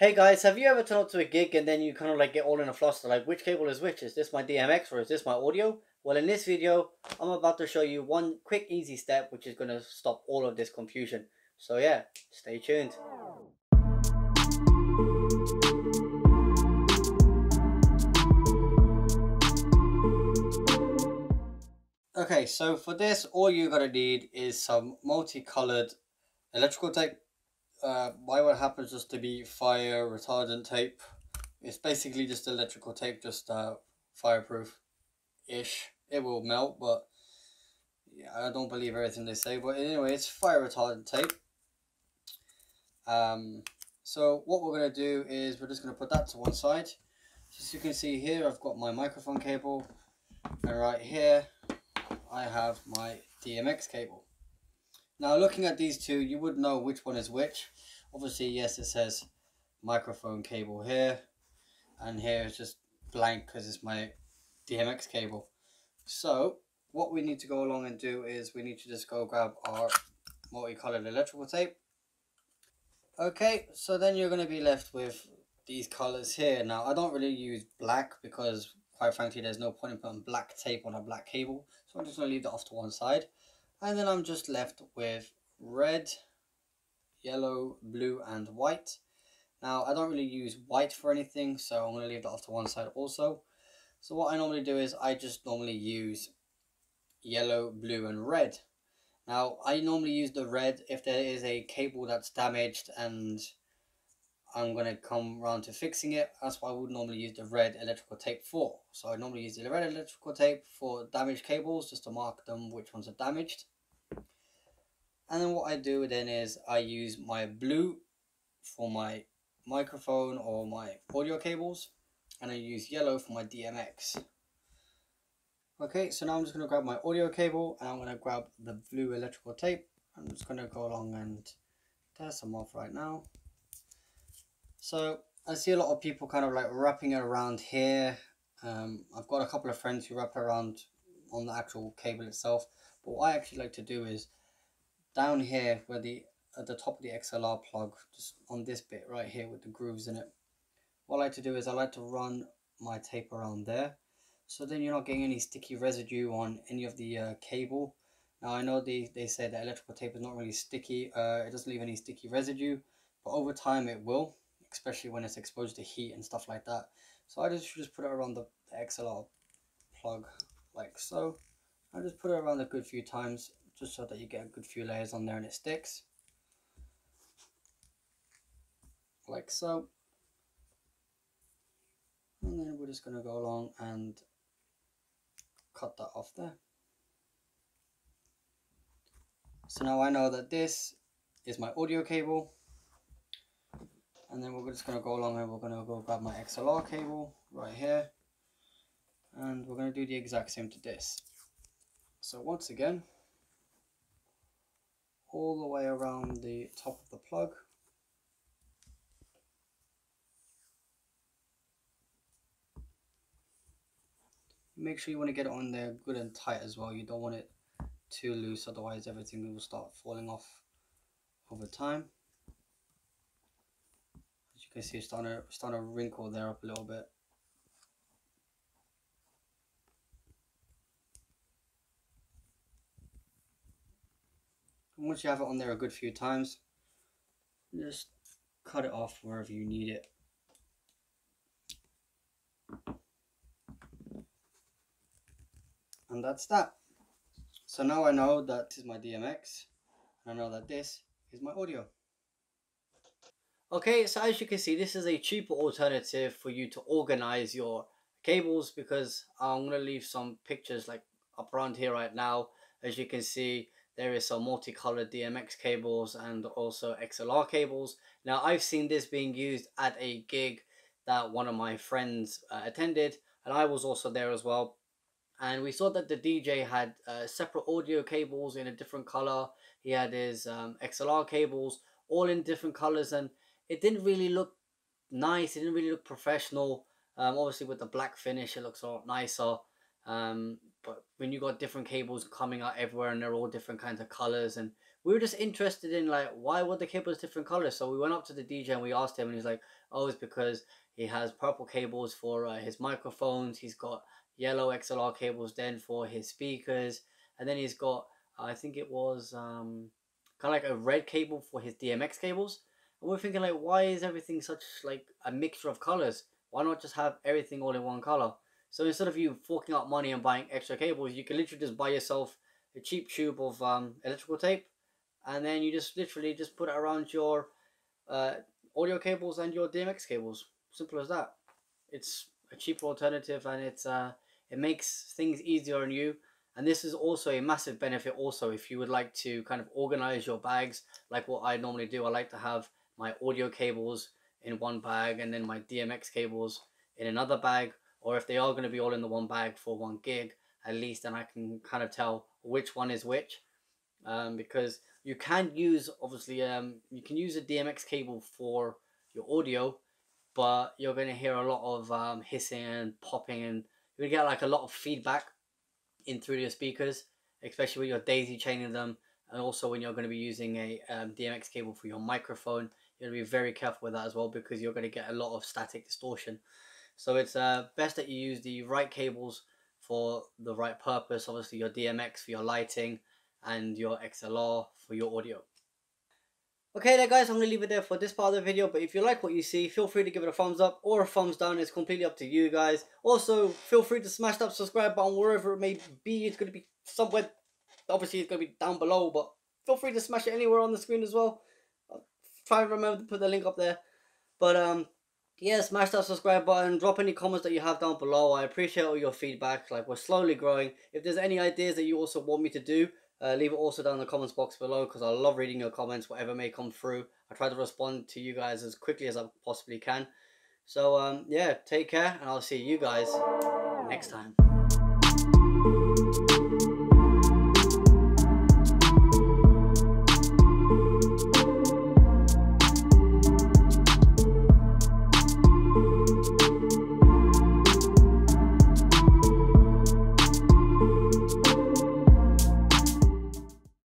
Hey guys, have you ever turned up to a gig and then you kind of like get all in a fluster, like which cable is which? Is this my DMX or is this my audio? Well, in this video, I'm about to show you one quick easy step which is going to stop all of this confusion. So yeah, stay tuned. Okay, so for this, all you're going to need is some multicolored electrical tape uh, why what happens just to be fire retardant tape. It's basically just electrical tape, just uh, fireproof ish. It will melt, but yeah, I don't believe everything they say. But anyway, it's fire retardant tape. Um, so what we're gonna do is we're just gonna put that to one side. As you can see here, I've got my microphone cable, and right here, I have my DMX cable. Now looking at these two, you would know which one is which. Obviously, yes, it says microphone cable here, and here is just blank because it's my DMX cable. So what we need to go along and do is we need to just go grab our multicolored electrical tape. Okay, so then you're going to be left with these colors here. Now, I don't really use black because quite frankly, there's no point in putting black tape on a black cable. So I'm just going to leave that off to one side and then I'm just left with red yellow blue and white. Now I don't really use white for anything so I'm going to leave that off to one side also. So what I normally do is I just normally use yellow blue and red. Now I normally use the red if there is a cable that's damaged and I'm going to come around to fixing it. That's why I would normally use the red electrical tape for. So I normally use the red electrical tape for damaged cables just to mark them which ones are damaged. And then what I do then is I use my blue for my microphone or my audio cables and I use yellow for my DMX. Okay, so now I'm just going to grab my audio cable and I'm going to grab the blue electrical tape. I'm just going to go along and tear some off right now. So I see a lot of people kind of like wrapping it around here. Um, I've got a couple of friends who wrap around on the actual cable itself. But what I actually like to do is down here where the at the top of the XLR plug, just on this bit right here with the grooves in it. What I like to do is I like to run my tape around there. So then you're not getting any sticky residue on any of the uh, cable. Now I know they, they say that electrical tape is not really sticky. Uh, it doesn't leave any sticky residue. But over time it will especially when it's exposed to heat and stuff like that. So I just just put it around the, the XLR plug like so. I just put it around a good few times just so that you get a good few layers on there and it sticks. Like so. And then we're just going to go along and cut that off there. So now I know that this is my audio cable and then we're just going to go along and we're going to go grab my XLR cable right here. And we're going to do the exact same to this. So once again all the way around the top of the plug. Make sure you want to get it on there good and tight as well. You don't want it too loose otherwise everything will start falling off over time you can see it's starting to, starting to wrinkle there up a little bit. And once you have it on there a good few times, just cut it off wherever you need it. And that's that. So now I know that this is my DMX. And I know that this is my audio. Okay, so as you can see, this is a cheaper alternative for you to organize your cables because I'm going to leave some pictures like up around here right now. As you can see, there is some multicolored DMX cables and also XLR cables. Now, I've seen this being used at a gig that one of my friends uh, attended and I was also there as well. And we saw that the DJ had uh, separate audio cables in a different color. He had his um, XLR cables all in different colors and it didn't really look nice. It didn't really look professional. Um, obviously with the black finish, it looks a lot nicer. Um, but when you got different cables coming out everywhere and they're all different kinds of colors, and we were just interested in like why were the cables different colors. So we went up to the DJ and we asked him, and he's like, "Oh, it's because he has purple cables for uh, his microphones. He's got yellow XLR cables then for his speakers, and then he's got I think it was um, kind of like a red cable for his DMX cables." And we're thinking like, why is everything such like a mixture of colors? Why not just have everything all in one color? So instead of you forking out money and buying extra cables, you can literally just buy yourself a cheap tube of um, electrical tape, and then you just literally just put it around your uh, audio cables and your DMX cables. Simple as that. It's a cheaper alternative, and it's uh, it makes things easier on you. And this is also a massive benefit. Also, if you would like to kind of organize your bags, like what I normally do, I like to have my audio cables in one bag and then my DMX cables in another bag or if they are going to be all in the one bag for one gig at least then I can kind of tell which one is which. Um, because you can use obviously um, you can use a DMX cable for your audio but you're going to hear a lot of um, hissing and popping and you're going to get like a lot of feedback in through your speakers especially when you're daisy chaining them and also when you're going to be using a um, DMX cable for your microphone you got to be very careful with that as well because you're going to get a lot of static distortion. So it's uh, best that you use the right cables for the right purpose. Obviously your DMX for your lighting and your XLR for your audio. Okay there guys, I'm going to leave it there for this part of the video. But if you like what you see, feel free to give it a thumbs up or a thumbs down. It's completely up to you guys. Also, feel free to smash that subscribe button wherever it may be. It's going to be somewhere, obviously it's going to be down below. But feel free to smash it anywhere on the screen as well try and remember to put the link up there. But um, yeah, smash that subscribe button. Drop any comments that you have down below. I appreciate all your feedback. Like we're slowly growing. If there's any ideas that you also want me to do, uh, leave it also down in the comments box below because I love reading your comments, whatever may come through. I try to respond to you guys as quickly as I possibly can. So um, yeah, take care, and I'll see you guys next time.